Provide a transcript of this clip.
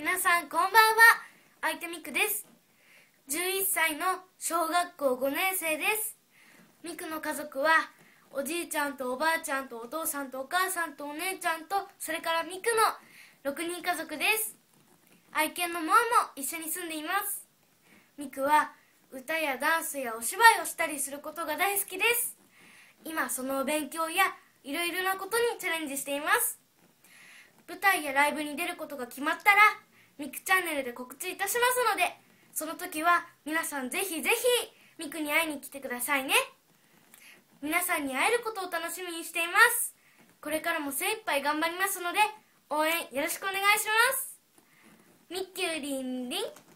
皆さんこんばんは。相手みくです。11歳の小学校5年生です。みくの家族はおじいちゃんとおばあちゃんとお父さんとお母さんとお姉ちゃんとそれからみくの6人家族です。愛犬のモアも一緒に住んでいます。みくは歌やダンスやお芝居をしたりすることが大好きです。今そのお勉強やいろいろなことにチャレンジしています。舞台やライブに出ることが決まったらミクチャンネルで告知いたしますのでその時は皆さんぜひぜひミクに会いに来てくださいね。皆さんに会えることを楽しみにしています。これからも精一杯頑張りますので応援よろしくお願いします。ミッキーリンリン。